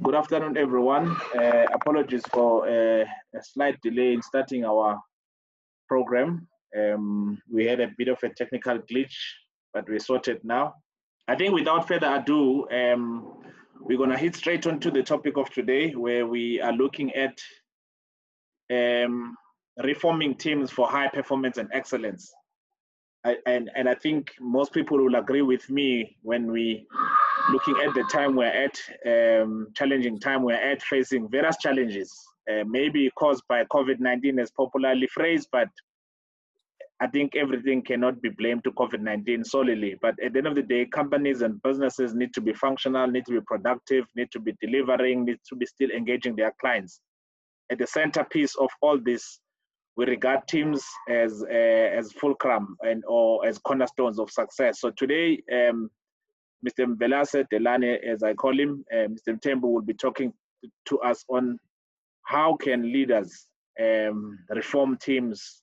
Good afternoon, everyone. Uh, apologies for uh, a slight delay in starting our program. Um, we had a bit of a technical glitch, but we sorted now. I think without further ado, um, we're going to hit straight on to the topic of today, where we are looking at um, reforming teams for high performance and excellence. I, and, and I think most people will agree with me when we looking at the time we're at, um, challenging time we're at, facing various challenges, uh, maybe caused by COVID-19 as popularly phrased, but I think everything cannot be blamed to COVID-19 solely. But at the end of the day, companies and businesses need to be functional, need to be productive, need to be delivering, need to be still engaging their clients. At the centerpiece of all this, we regard teams as uh, as fulcrum and or as cornerstones of success. So today, um, Mr. Mbelase Delane, as I call him, uh, Mr. Tembo will be talking to us on how can leaders um, reform teams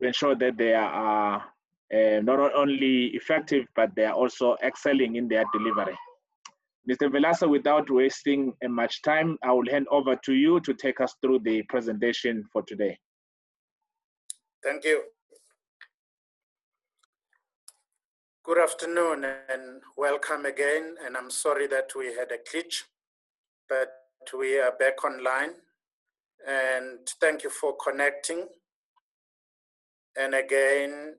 to ensure that they are uh, not only effective, but they are also excelling in their delivery. Mr. Velasa, without wasting much time, I will hand over to you to take us through the presentation for today. Thank you. Good afternoon and welcome again. And I'm sorry that we had a glitch, but we are back online. And thank you for connecting. And again,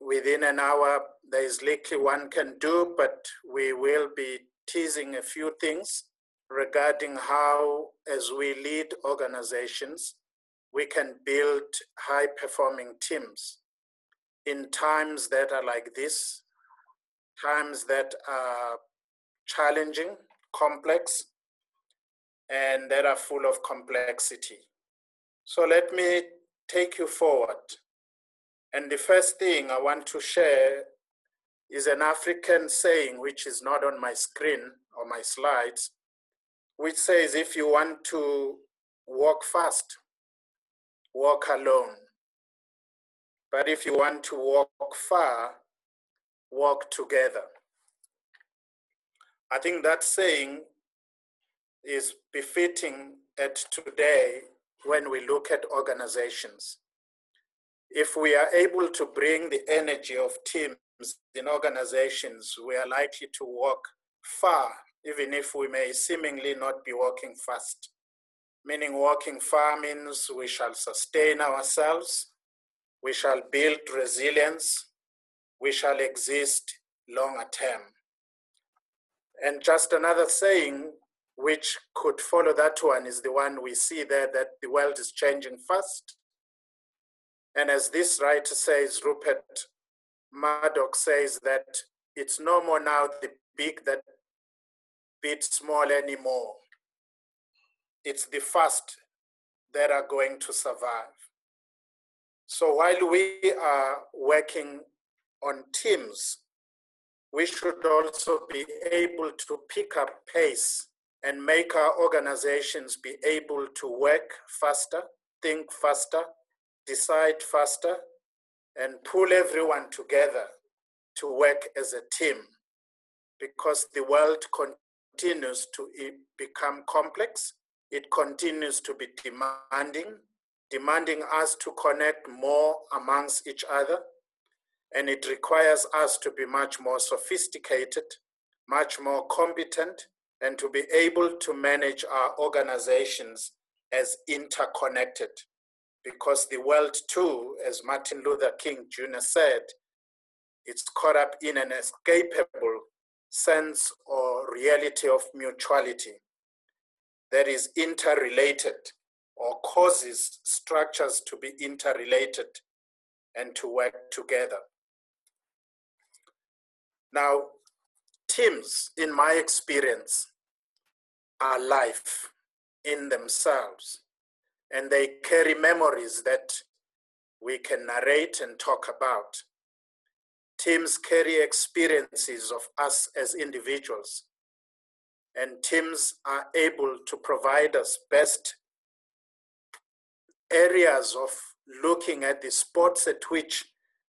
within an hour, there is little one can do, but we will be teasing a few things regarding how, as we lead organizations, we can build high performing teams in times that are like this, times that are challenging, complex, and that are full of complexity. So let me take you forward. And the first thing I want to share is an African saying, which is not on my screen or my slides, which says if you want to walk fast, walk alone. But if you want to walk far, walk together. I think that saying is befitting at today when we look at organizations. If we are able to bring the energy of teams in organizations, we are likely to walk far, even if we may seemingly not be walking fast. Meaning, walking far means we shall sustain ourselves, we shall build resilience, we shall exist longer term. And just another saying which could follow that one is the one we see there that the world is changing fast. And as this writer says, Rupert Murdoch says that it's no more now the big that beats small anymore. It's the fast that are going to survive. So while we are working on teams, we should also be able to pick up pace and make our organizations be able to work faster, think faster, decide faster, and pull everyone together to work as a team because the world continues to become complex. It continues to be demanding, demanding us to connect more amongst each other. And it requires us to be much more sophisticated, much more competent, and to be able to manage our organizations as interconnected. Because the world, too, as Martin Luther King Jr. said, it's caught up in an escapable sense or reality of mutuality that is interrelated or causes structures to be interrelated and to work together. Now, teams, in my experience, are life in themselves, and they carry memories that we can narrate and talk about. Teams carry experiences of us as individuals, and teams are able to provide us best areas of looking at the spots at which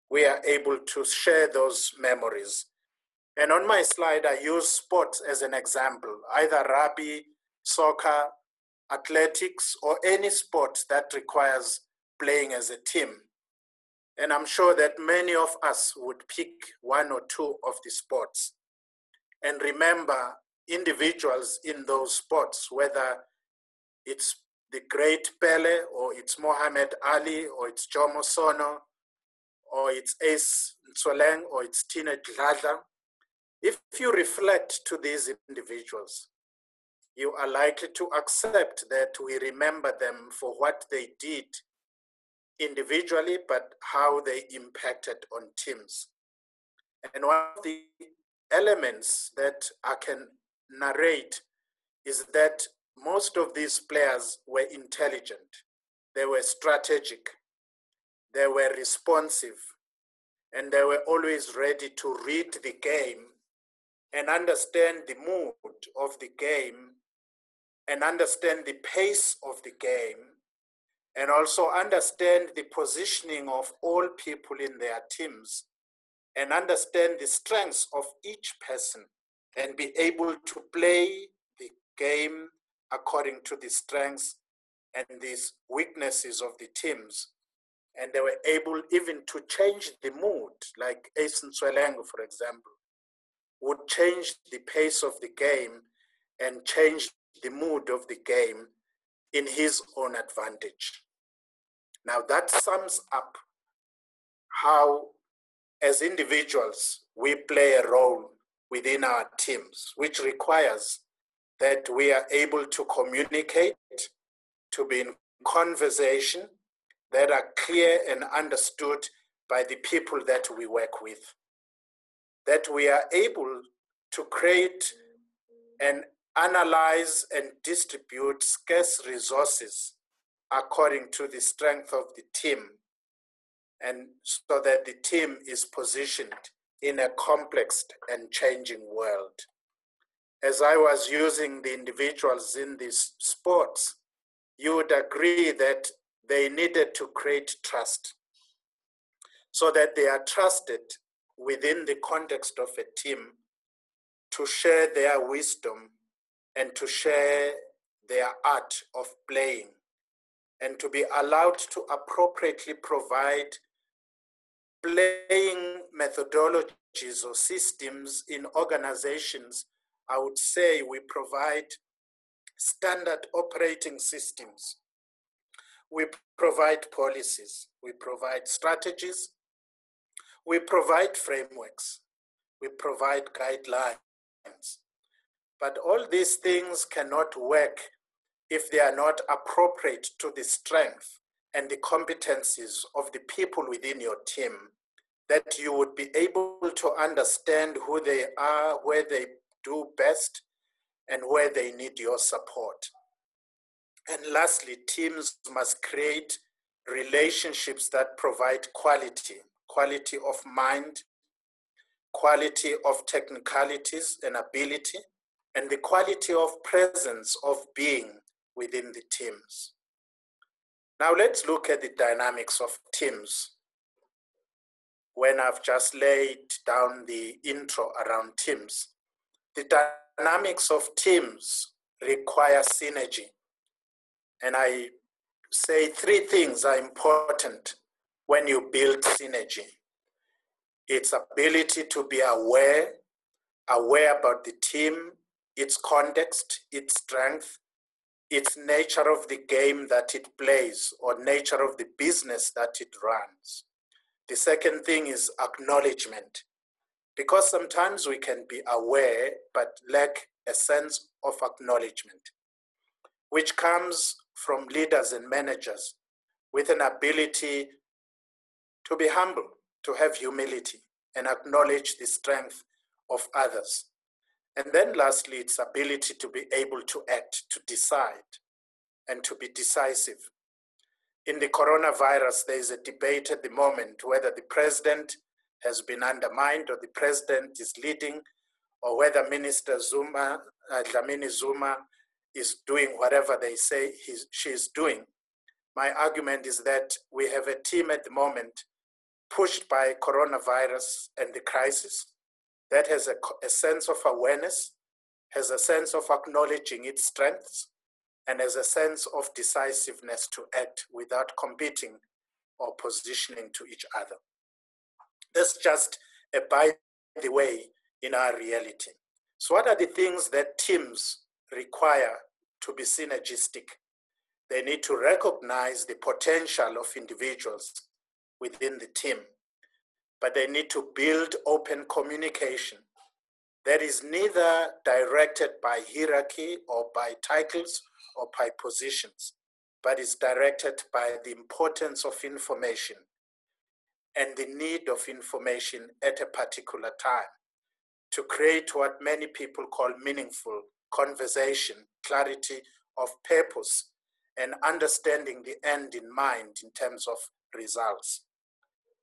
we are able to share those memories and on my slide, I use sports as an example, either rugby, soccer, athletics, or any sport that requires playing as a team. And I'm sure that many of us would pick one or two of the sports. And remember individuals in those sports, whether it's the great Pele or it's Muhammad Ali or it's Jomo Sono or it's Ace Ntsoelengoe or it's Teenage Dladla. If you reflect to these individuals, you are likely to accept that we remember them for what they did individually, but how they impacted on teams. And one of the elements that I can narrate is that most of these players were intelligent, they were strategic, they were responsive, and they were always ready to read the game and understand the mood of the game and understand the pace of the game and also understand the positioning of all people in their teams and understand the strengths of each person and be able to play the game according to the strengths and these weaknesses of the teams. And they were able even to change the mood, like Ace Ntsoelengoe, for example, would change the pace of the game and change the mood of the game in his own advantage. Now, that sums up how, as individuals, we play a role within our teams, which requires that we are able to communicate, to be in conversation that are clear and understood by the people that we work with. That we are able to create and analyze and distribute scarce resources according to the strength of the team and so that the team is positioned in a complex and changing world. As I was using the individuals in these sports, you would agree that they needed to create trust so that they are trusted within the context of a team to share their wisdom and to share their art of playing and to be allowed to appropriately provide playing methodologies or systems in organizations, I would say we provide standard operating systems. We provide policies, we provide strategies, we provide frameworks, we provide guidelines. But all these things cannot work if they are not appropriate to the strength and the competencies of the people within your team, that you would be able to understand who they are, where they do best, and where they need your support. And lastly, teams must create relationships that provide quality, quality of mind, quality of technicalities and ability, and the quality of presence of being within the teams. Now let's look at the dynamics of teams. When I've just laid down the intro around teams, the dynamics of teams require synergy. And I say three things are important when you build synergy. Its ability to be aware, aware about the team, its context, its strength, its nature of the game that it plays or nature of the business that it runs. The second thing is acknowledgement. Because sometimes we can be aware but lack a sense of acknowledgement, which comes from leaders and managers with an ability to be humble, to have humility, and acknowledge the strength of others. And then lastly, its ability to be able to act, to decide, and to be decisive. In the coronavirus, there is a debate at the moment whether the president has been undermined or the president is leading, or whether Minister Zuma, uh, Dlamini Zuma, is doing whatever they say he's, she's doing. My argument is that we have a team at the moment pushed by coronavirus and the crisis that has a, a sense of awareness, has a sense of acknowledging its strengths and has a sense of decisiveness to act without competing or positioning to each other. That's just a by the way in our reality. So, what are the things that teams require to be synergistic? They need to recognize the potential of individuals within the team, but they need to build open communication that is neither directed by hierarchy or by titles or by positions, but is directed by the importance of information and the need of information at a particular time to create what many people call meaningful conversation, clarity of purpose, and understanding the end in mind in terms of results.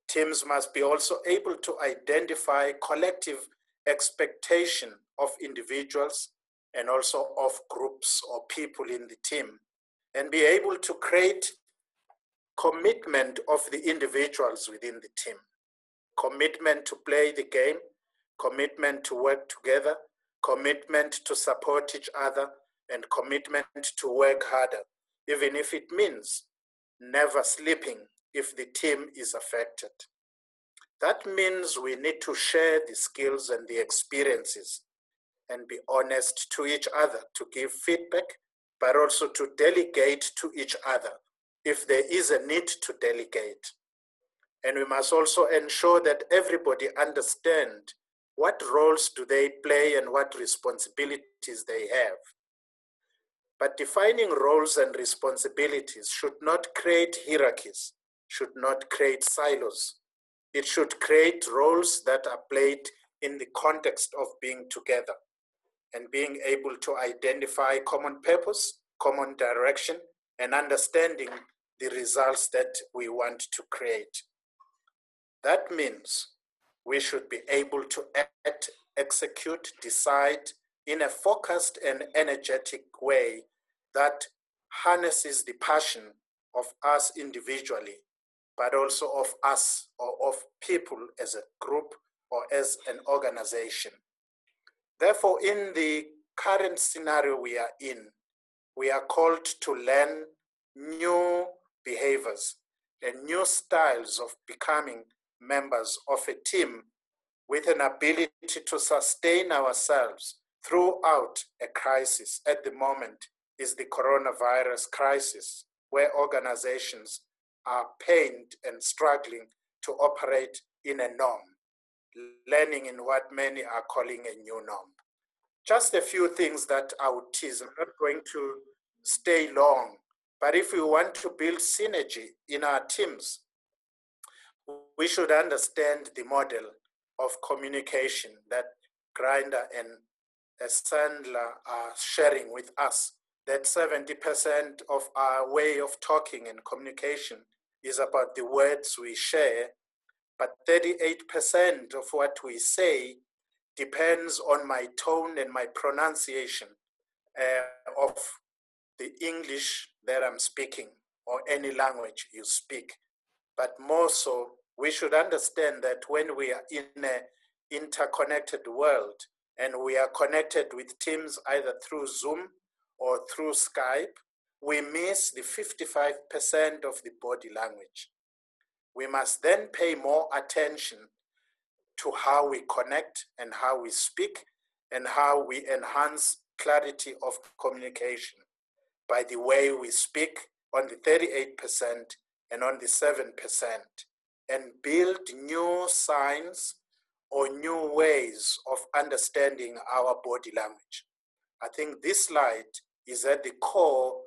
Teams must be also able to identify collective expectation of individuals and also of groups or people in the team and be able to create commitment of the individuals within the team. Commitment to play the game commitment to work together commitment to support each other and commitment to work harder even if it means never sleeping if the team is affected. That means we need to share the skills and the experiences and be honest to each other to give feedback, but also to delegate to each other if there is a need to delegate. And we must also ensure that everybody understand what roles do they play and what responsibilities they have. But defining roles and responsibilities should not create hierarchies, should not create silos. It should create roles that are played in the context of being together and being able to identify common purpose, common direction, and understanding the results that we want to create. That means we should be able to act, execute, decide in a focused and energetic way that harnesses the passion of us individually but also of us or of people as a group or as an organization. Therefore, in the current scenario we are in, we are called to learn new behaviors and new styles of becoming members of a team with an ability to sustain ourselves throughout a crisis. At the moment, is the coronavirus crisis, where organizations are pained and struggling to operate in a norm, learning in what many are calling a new norm. Just a few things that I would tease. I'm not going to stay long, but if we want to build synergy in our teams, we should understand the model of communication that Grinder and Bandler are sharing with us. That 70% of our way of talking and communication is about the words we share, but 38% of what we say depends on my tone and my pronunciation uh, of the English that I'm speaking or any language you speak. But more so, we should understand that when we are in an interconnected world and we are connected with teams either through Zoom or through Skype, we miss the 55% of the body language. We must then pay more attention to how we connect and how we speak and how we enhance clarity of communication by the way we speak on the 38% and on the 7% and build new signs or new ways of understanding our body language. I think this slide is at the core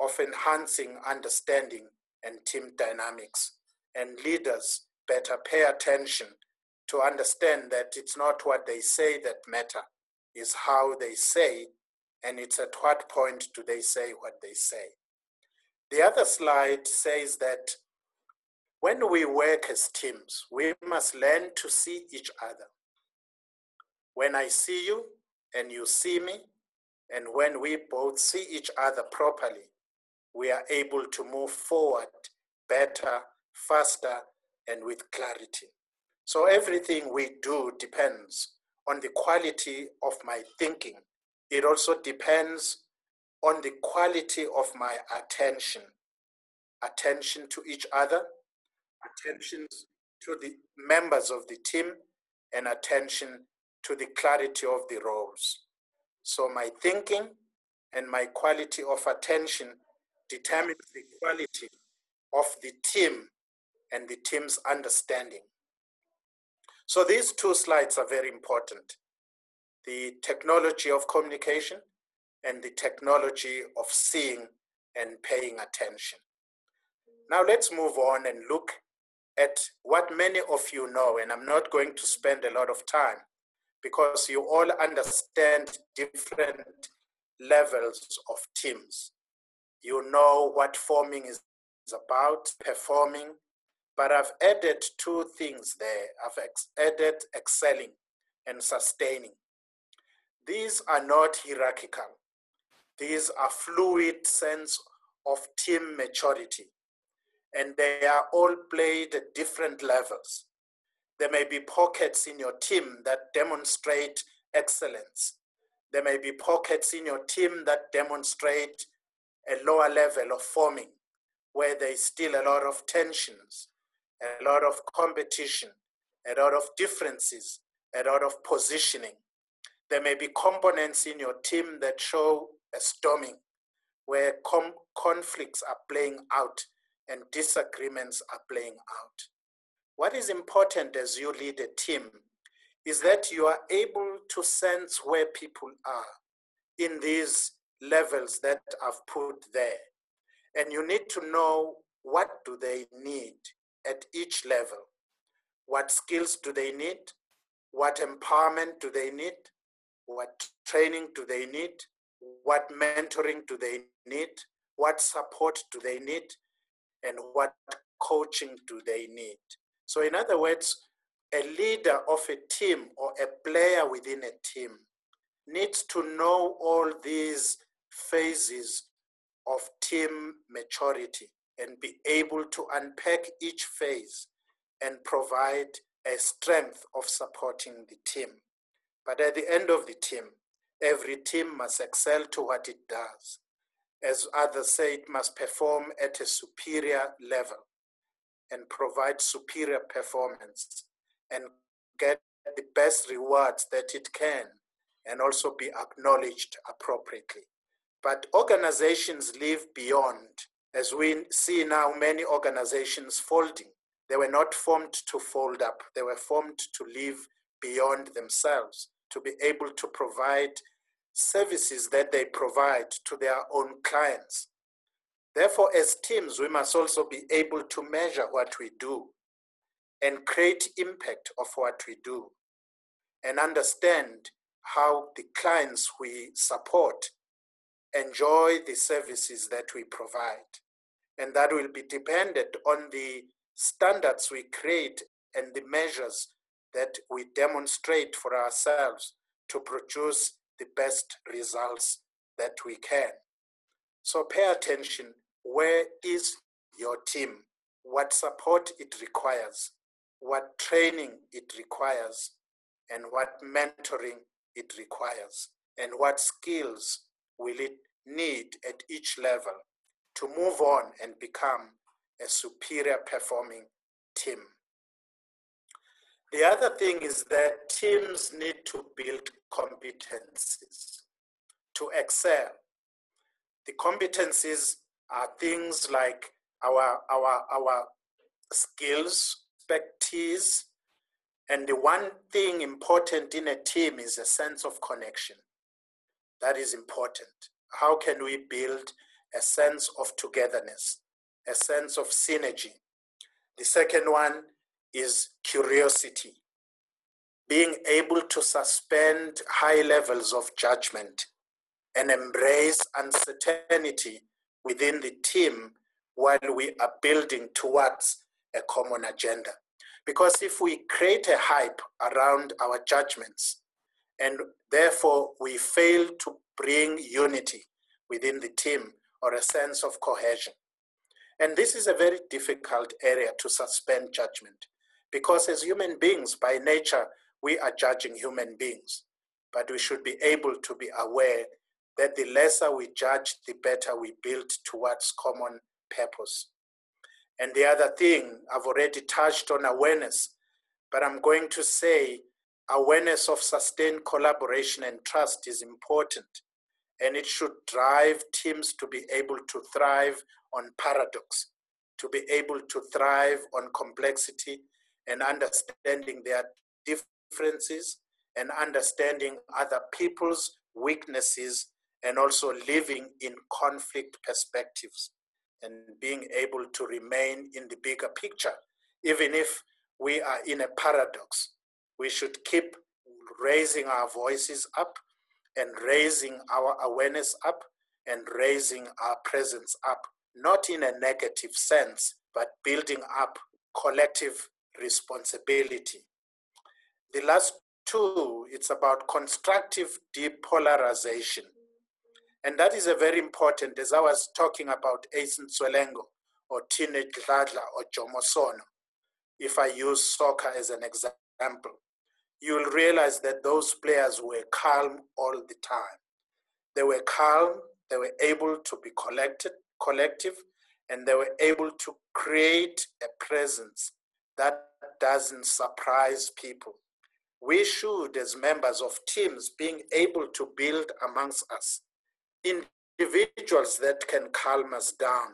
of enhancing understanding and team dynamics. And leaders better pay attention to understand that it's not what they say that matter, is how they say, and it's at what point do they say what they say. The other slide says that when we work as teams, we must learn to see each other. When I see you and you see me, and when we both see each other properly, we are able to move forward better, faster, and with clarity. So everything we do depends on the quality of my thinking it also depends on the quality of my attention attention to each other, attention to the members of the team, and attention to the clarity of the roles. So my thinking and my quality of attention determines the quality of the team and the team's understanding. So these two slides are very important. The technology of communication and the technology of seeing and paying attention. Now let's move on and look at what many of you know, and I'm not going to spend a lot of time because you all understand different levels of teams. You know what forming is about, performing, but I've added two things there. I've ex- added excelling and sustaining. These are not hierarchical. These are fluid sense of team maturity and they are all played at different levels. There may be pockets in your team that demonstrate excellence. There may be pockets in your team that demonstrate a lower level of forming, where there is still a lot of tensions, a lot of competition, a lot of differences, a lot of positioning. There may be components in your team that show a storming, where com- conflicts are playing out and disagreements are playing out. What is important as you lead a team is that you are able to sense where people are in these levels that I've put there. And you need to know what do they need at each level. What skills do they need? What empowerment do they need? What training do they need? What mentoring do they need? What support do they need? and what coaching do they need. So, in other words, a leader of a team or a player within a team needs to know all these phases of team maturity and be able to unpack each phase and provide a strength of supporting the team. But at the end of the team, every team must excel to what it does as others say, it must perform at a superior level and provide superior performance and get the best rewards that it can and also be acknowledged appropriately. But organizations live beyond, as we see now many organizations folding. They were not formed to fold up, they were formed to live beyond themselves, to be able to provide services that they provide to their own clients. Therefore, as teams, we must also be able to measure what we do and create impact of what we do and understand how the clients we support enjoy the services that we provide. And that will be dependent on the standards we create and the measures that we demonstrate for ourselves to produce the best results that we can. So pay attention where is your team? What support it requires, what training it requires, and what mentoring it requires, and what skills will it need at each level to move on and become a superior performing team. The other thing is that teams need to build competencies to excel. The competencies are things like our, our, our skills, expertise, and the one thing important in a team is a sense of connection. That is important. How can we build a sense of togetherness, a sense of synergy? The second one is curiosity. Being able to suspend high levels of judgment and embrace uncertainty within the team while we are building towards a common agenda. Because if we create a hype around our judgments and therefore we fail to bring unity within the team or a sense of cohesion, and this is a very difficult area to suspend judgment because as human beings by nature, we are judging human beings. but we should be able to be aware that the lesser we judge, the better we build towards common purpose. And the other thing, I've already touched on awareness, but I'm going to say awareness of sustained collaboration and trust is important. And it should drive teams to be able to thrive on paradox, to be able to thrive on complexity and understanding their differences and understanding other people's weaknesses and also living in conflict perspectives and being able to remain in the bigger picture. Even if we are in a paradox, we should keep raising our voices up and raising our awareness up and raising our presence up, not in a negative sense, but building up collective responsibility. The last two, it's about constructive depolarization. And that is a very important, as I was talking about Ace Ntsoelengoe or Teenage Dladla or Jomo Sono, if I use soccer as an example, you'll realize that those players were calm all the time. They were calm, they were able to be collected, collective, and they were able to create a presence that doesn't surprise people. We should, as members of teams, being able to build amongst us individuals that can calm us down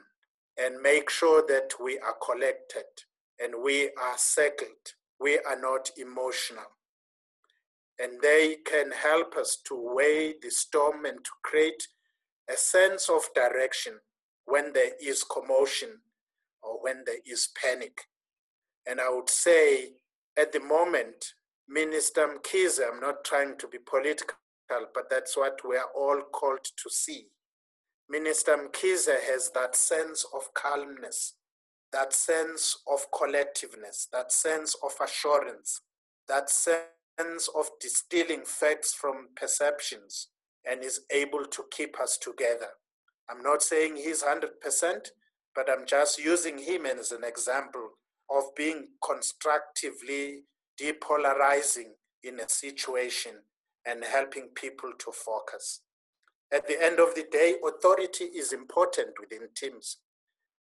and make sure that we are collected and we are settled. We are not emotional. And they can help us to weigh the storm and to create a sense of direction when there is commotion or when there is panic. And I would say at the moment, Minister Mkhize, I'm not trying to be political, but that's what we are all called to see. Minister Mkhize has that sense of calmness, that sense of collectiveness, that sense of assurance, that sense of distilling facts from perceptions, and is able to keep us together. I'm not saying he's 100%, but I'm just using him as an example of being constructively depolarizing in a situation and helping people to focus. At the end of the day, authority is important within teams,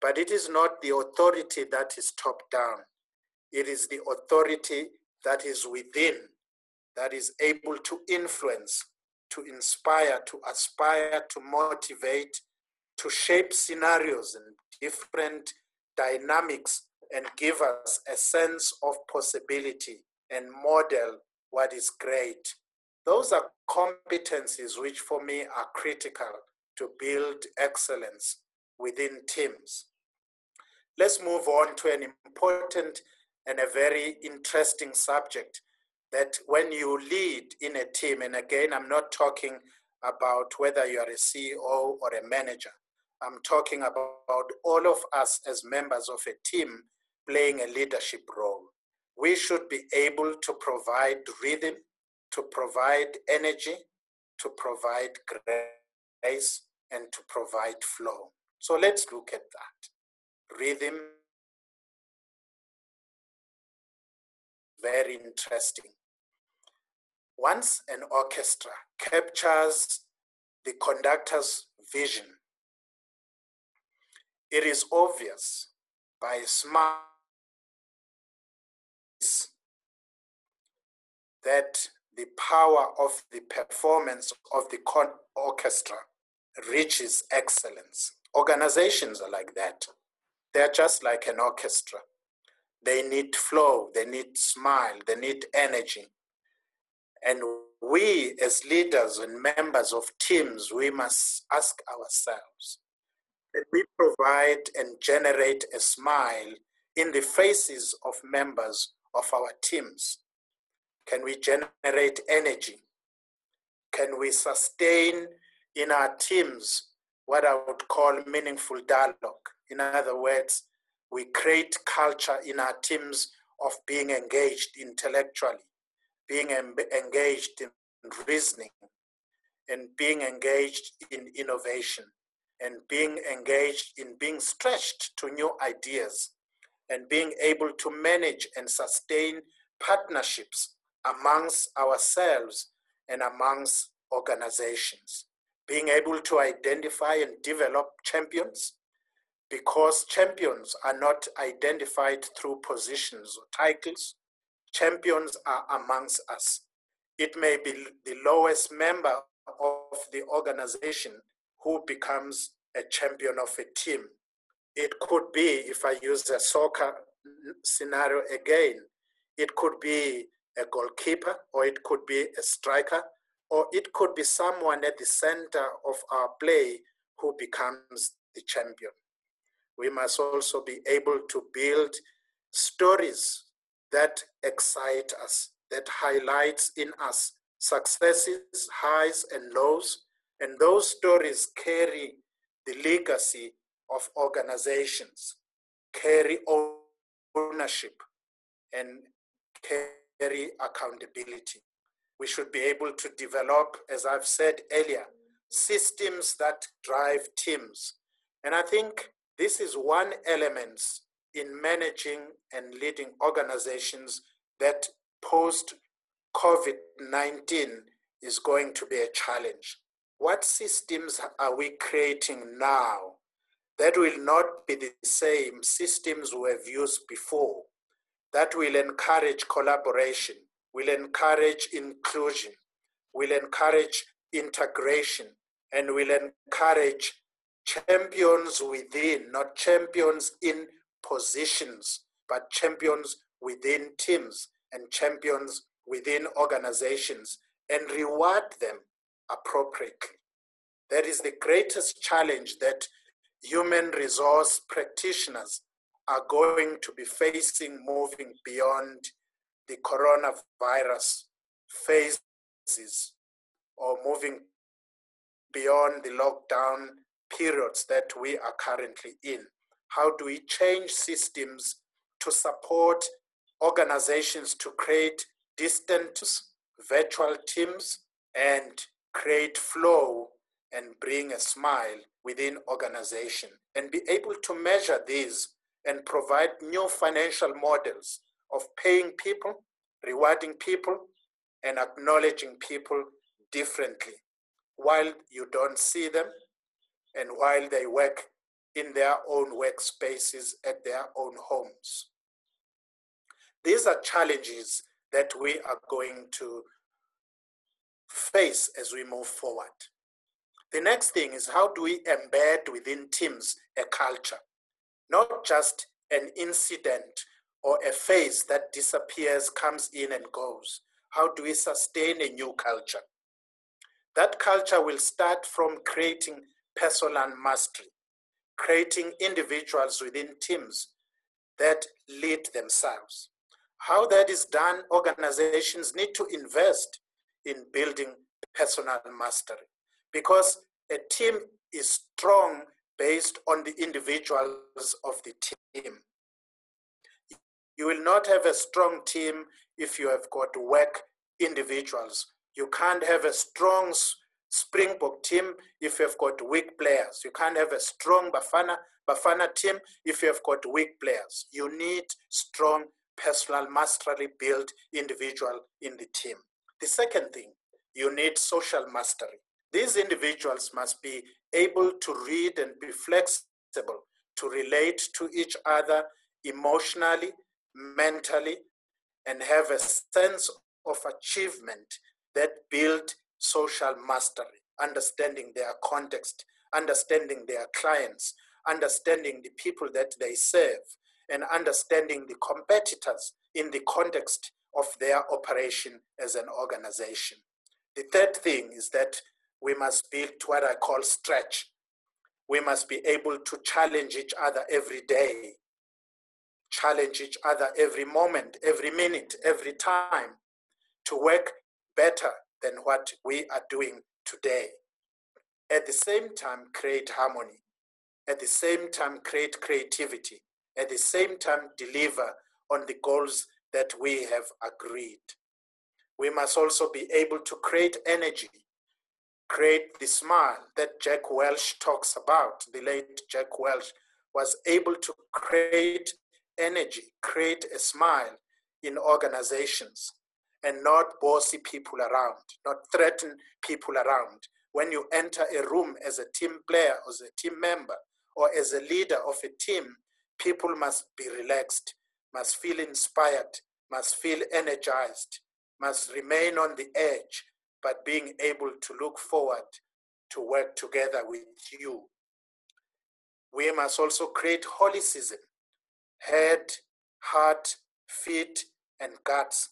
but it is not the authority that is top down. It is the authority that is within, that is able to influence, to inspire, to aspire, to motivate, to shape scenarios and different dynamics and give us a sense of possibility and model what is great. Those are competencies which, for me, are critical to build excellence within teams. Let's move on to an important and a very interesting subject that when you lead in a team, and again, I'm not talking about whether you are a CEO or a manager, I'm talking about all of us as members of a team playing a leadership role. We should be able to provide rhythm, to provide energy, to provide grace, and to provide flow. So let's look at that. Rhythm, very interesting. Once an orchestra captures the conductor's vision, it is obvious by a that the power of the performance of the orchestra reaches excellence. Organizations are like that. They're just like an orchestra. They need flow, they need smile, they need energy. And we, as leaders and members of teams, we must ask ourselves that we provide and generate a smile in the faces of members of our teams can we generate energy? Can we sustain in our teams what I would call meaningful dialogue? In other words, we create culture in our teams of being engaged intellectually, being engaged in reasoning, and being engaged in innovation, and being engaged in being stretched to new ideas, and being able to manage and sustain partnerships amongst ourselves and amongst organizations. Being able to identify and develop champions because champions are not identified through positions or titles. Champions are amongst us. It may be the lowest member of the organization who becomes a champion of a team. It could be, if I use a soccer scenario again, it could be a goalkeeper, or it could be a striker, or it could be someone at the center of our play who becomes the champion. We must also be able to build stories that excite us, that highlights in us successes, highs and lows, and those stories carry the legacy of organizations, carry ownership, and carry accountability. We should be able to develop, as I've said earlier, systems that drive teams. And I think this is one element in managing and leading organizations that post COVID 19 is going to be a challenge. What systems are we creating now that will not be the same systems we have used before? That will encourage collaboration, will encourage inclusion, will encourage integration, and will encourage champions within, not champions in positions, but champions within teams and champions within organizations and reward them appropriately. That is the greatest challenge that human resource practitioners are going to be facing moving beyond the coronavirus phases or moving beyond the lockdown periods that we are currently in. How do we change systems to support organizations to create distant virtual teams and create flow and bring a smile within organization and be able to measure these and provide new financial models of paying people, rewarding people, and acknowledging people differently while you don't see them and while they work in their own workspaces at their own homes. These are challenges that we are going to face as we move forward. The next thing is how do we embed within teams a culture? Not just an incident or a phase that disappears, comes in, and goes. How do we sustain a new culture? That culture will start from creating personal mastery, creating individuals within teams that lead themselves. How that is done, organizations need to invest in building personal mastery because a team is strong based on the individuals of the team. You will not have a strong team if you have got weak individuals. You can't have a strong Springbok team if you've got weak players. You can't have a strong Bafana Bafana team if you have got weak players. You need strong personal masterly built individual in the team. The second thing, you need social mastery. These individuals must be able to read and be flexible to relate to each other emotionally, mentally, and have a sense of achievement that build social mastery, understanding their context, understanding their clients, understanding the people that they serve, and understanding the competitors in the context of their operation as an organization. The third thing is that we must build what I call stretch. We must be able to challenge each other every day, challenge each other every moment, every minute, every time to work better than what we are doing today. At the same time, create harmony. At the same time, create creativity. At the same time, deliver on the goals that we have agreed. We must also be able to create energy create the smile that Jack Welch talks about. The late Jack Welch was able to create energy, create a smile in organizations. and not bossy people around, not threaten people around. When you enter a room as a team player, as a team member, or as a leader of a team, people must be relaxed, must feel inspired, must feel energized, must remain on the edge, but being able to look forward to work together with you. We must also create holicism, head, heart, feet, and guts,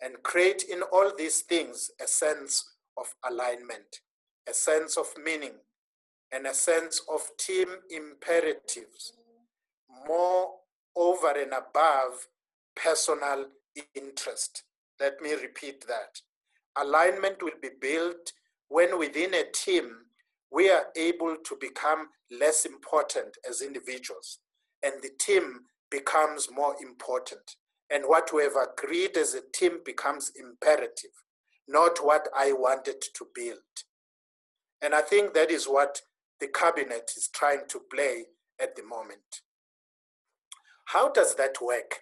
and create in all these things a sense of alignment, a sense of meaning, and a sense of team imperatives, more over and above personal interest. Let me repeat that. Alignment will be built when within a team we are able to become less important as individuals and the team becomes more important. And what we have agreed as a team becomes imperative, not what I wanted to build. And I think that is what the cabinet is trying to play at the moment. How does that work?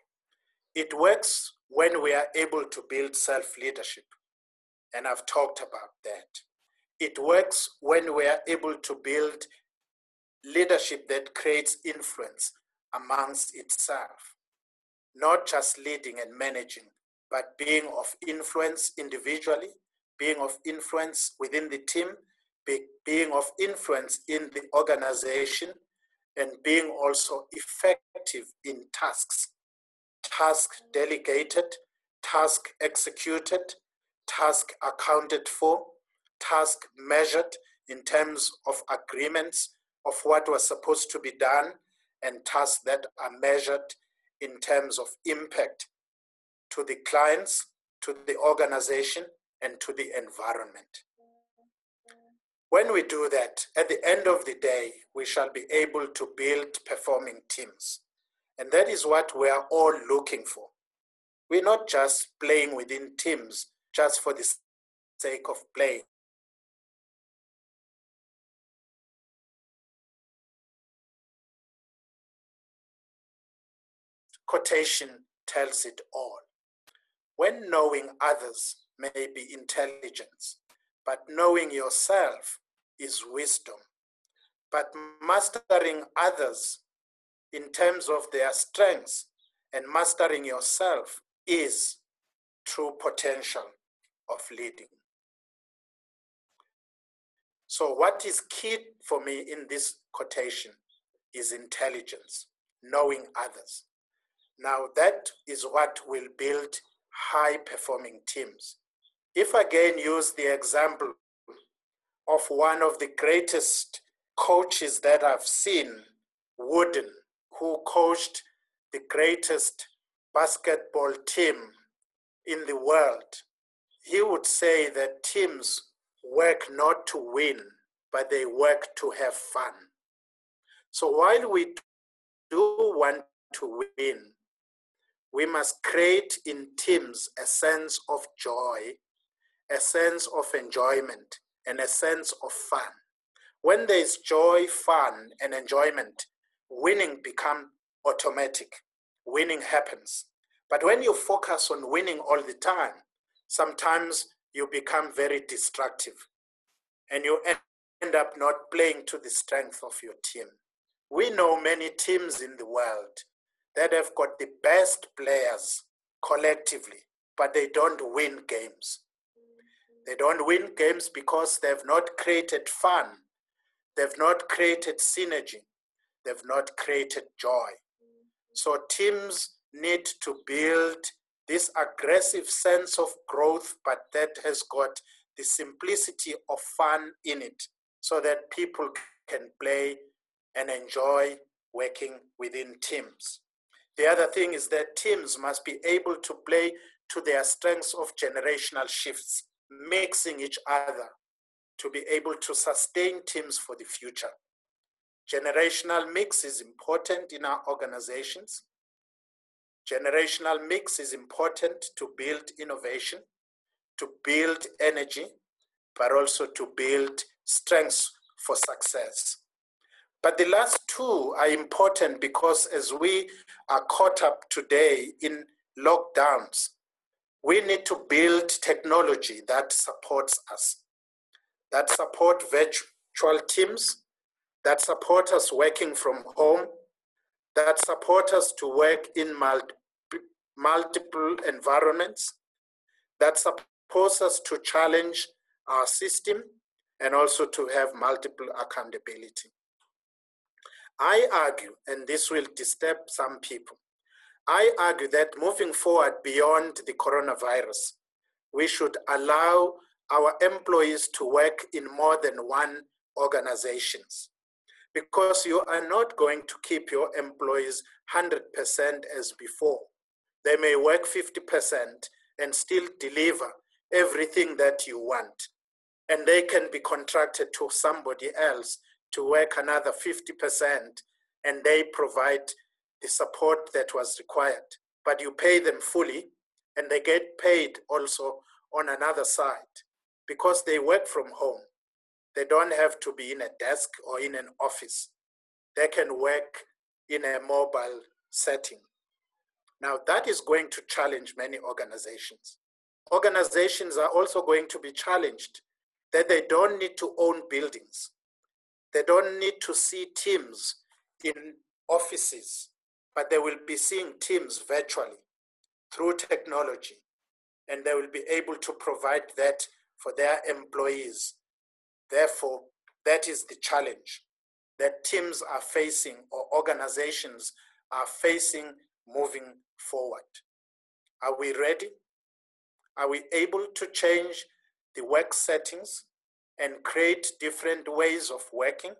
It works when we are able to build self leadership. And I've talked about that. It works when we are able to build leadership that creates influence amongst itself, not just leading and managing, but being of influence individually, being of influence within the team, be, being of influence in the organization, and being also effective in tasks. Task delegated, task executed, task accounted for, task measured in terms of agreements of what was supposed to be done, and tasks that are measured in terms of impact to the clients, to the organization, and to the environment. When we do that, at the end of the day, we shall be able to build performing teams. And that is what we are all looking for. We're not just playing within teams just for the sake of play. Quotation tells it all. When knowing others may be intelligence, but knowing yourself is wisdom. But mastering others in terms of their strengths and mastering yourself is true potential of leading. So, what is key for me in this quotation is intelligence, knowing others. Now, that is what will build high performing teams. If again use the example of one of the greatest coaches that I've seen, Wooden, who coached the greatest basketball team in the world, he would say that teams work not to win, but they work to have fun. So while we do want to win, we must create in teams a sense of joy, a sense of enjoyment, and a sense of fun. When there's joy, fun, and enjoyment, winning become automatic. Winning happens. But when you focus on winning all the time, sometimes you become very destructive and you end up not playing to the strength of your team. We know many teams in the world that have got the best players collectively, but they don't win games. They don't win games because they've not created fun, they've not created synergy, they've not created joy. So teams need to build this aggressive sense of growth, but that has got the simplicity of fun in it so that people can play and enjoy working within teams. The other thing is that teams must be able to play to their strengths of generational shifts, mixing each other to be able to sustain teams for the future. Generational mix is important in our organizations. Generational mix is important to build innovation, to build energy, but also to build strengths for success. But the last two are important because as we are caught up today in lockdowns, we need to build technology that supports us, that support virtual teams, that support us working from home, that support us to work in multi multiple environments, that support us to challenge our system and also to have multiple accountability. I argue, and this will disturb some people, I argue that moving forward beyond the coronavirus, we should allow our employees to work in more than one organizations because you are not going to keep your employees 100% as before. They may work 50% and still deliver everything that you want. And they can be contracted to somebody else to work another 50% and they provide the support that was required. But you pay them fully and they get paid also on another side because they work from home. They don't have to be in a desk or in an office. They can work in a mobile setting. Now, that is going to challenge many organizations. Organizations are also going to be challenged that they don't need to own buildings. They don't need to see teams in offices, but they will be seeing teams virtually through technology. And they will be able to provide that for their employees. Therefore, that is the challenge that teams are facing or organizations are facing moving forward. Are we ready? Are we able to change the work settings and create different ways of working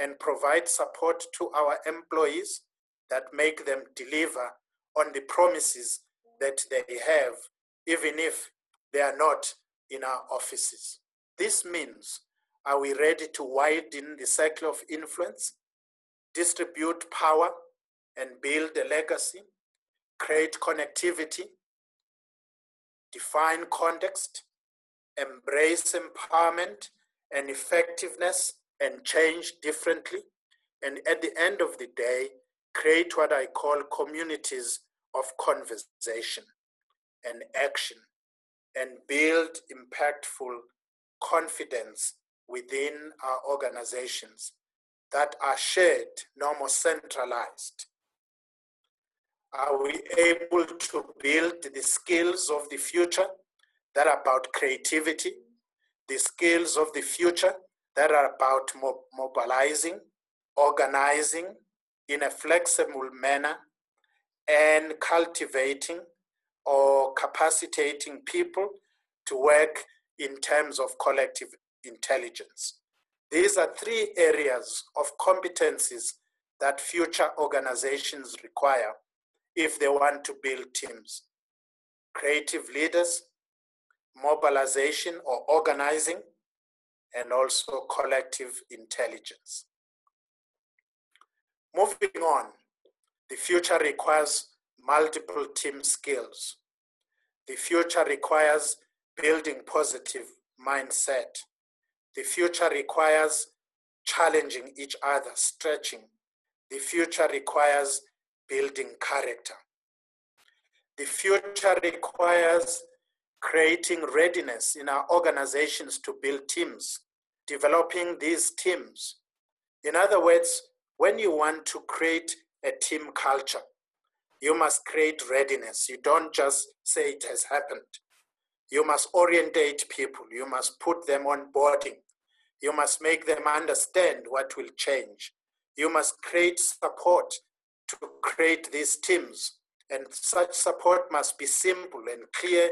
and provide support to our employees that make them deliver on the promises that they have, even if they are not in our offices? This means are we ready to widen the circle of influence, distribute power, and build a legacy? create connectivity, define context, embrace empowerment and effectiveness, and change differently. And at the end of the day, create what I call communities of conversation and action and build impactful confidence within our organizations that are shared, no more centralized. Are we able to build the skills of the future that are about creativity, the skills of the future that are about mobilizing, organizing in a flexible manner, and cultivating or capacitating people to work in terms of collective intelligence. These are three areas of competencies that future organizations require if they want to build teams. Creative leaders, mobilization or organizing, and also collective intelligence. Moving on, the future requires multiple team skills. The future requires building positive mindset. The future requires challenging each other, stretching. The future requires building character. The future requires creating readiness in our organizations to build teams, developing these teams. In other words, when you want to create a team culture, you must create readiness. You don't just say it has happened. You must orientate people. You must put them on boarding. You must make them understand what will change. You must create support to create these teams. And such support must be simple and clear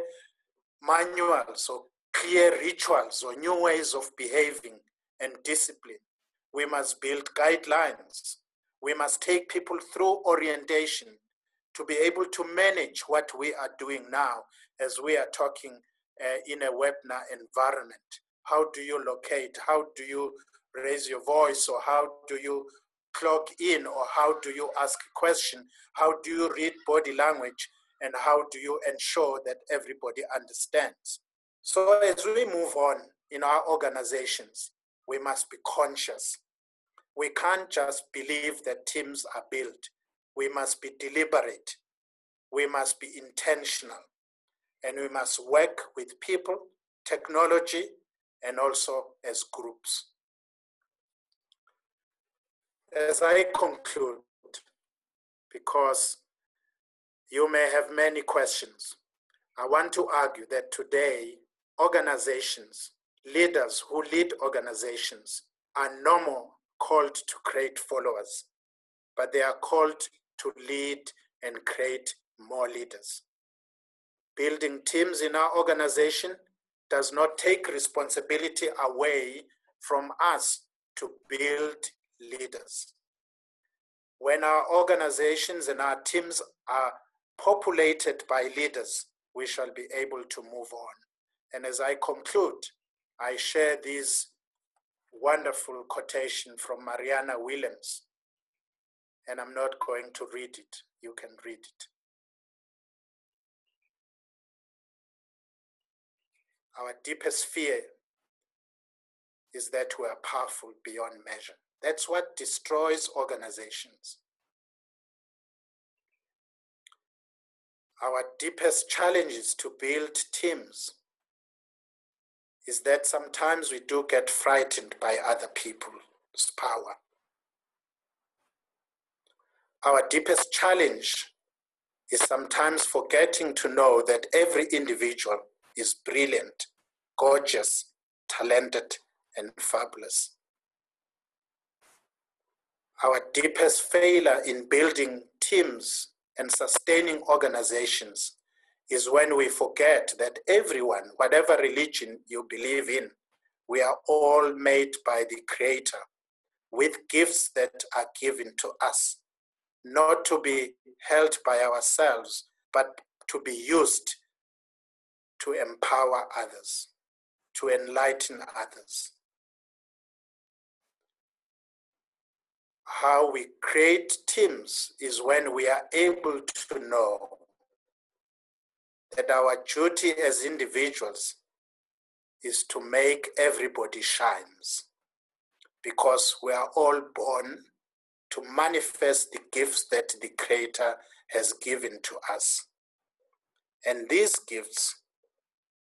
manuals or clear rituals or new ways of behaving and discipline. We must build guidelines. We must take people through orientation to be able to manage what we are doing now as we are talking uh, in a webinar environment. How do you locate? How do you raise your voice? Or how do you clock in or how do you ask a question? How do you read body language? And how do you ensure that everybody understands? So as we move on in our organizations, we must be conscious. We can't just believe that teams are built. We must be deliberate. We must be intentional. and we must work with people, technology, and also as groups. As I conclude, because you may have many questions, I want to argue that today organizations, leaders who lead organizations, are no more called to create followers, but they are called to lead and create more leaders. Building teams in our organization does not take responsibility away from us to build leaders. When our organizations and our teams are populated by leaders, we shall be able to move on. And as I conclude, I share this wonderful quotation from Marianne Williamson, and I'm not going to read it. You can read it. Our deepest fear is that we are powerful beyond measure. That's what destroys organizations. Our deepest challenge is to build teams is that sometimes we do get frightened by other people's power. Our deepest challenge is sometimes forgetting to know that every individual is brilliant, gorgeous, talented, and fabulous. Our deepest failure in building teams and sustaining organizations is when we forget that everyone, whatever religion you believe in, we are all made by the Creator with gifts that are given to us, not to be held by ourselves, but to be used to empower others, to enlighten others. How we create teams is when we are able to know that our duty as individuals is to make everybody shines because we are all born to manifest the gifts that the creator has given to us and these gifts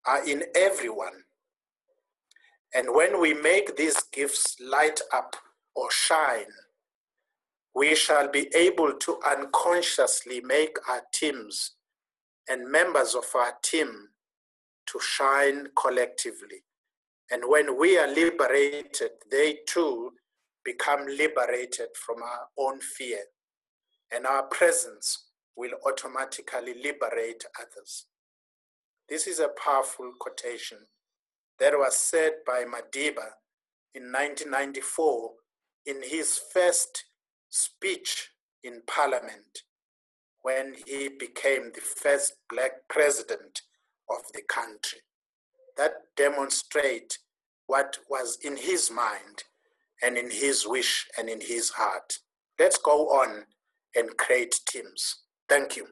are in everyone and when we make these gifts light up or shine we shall be able to unconsciously make our teams and members of our team to shine collectively. And when we are liberated, they too become liberated from our own fear. And our presence will automatically liberate others. This is a powerful quotation that was said by Madiba in 1994 in his first speech in Parliament when he became the first black president of the country. That demonstrate what was in his mind and in his wish and in his heart. Let's go on and create teams. Thank you.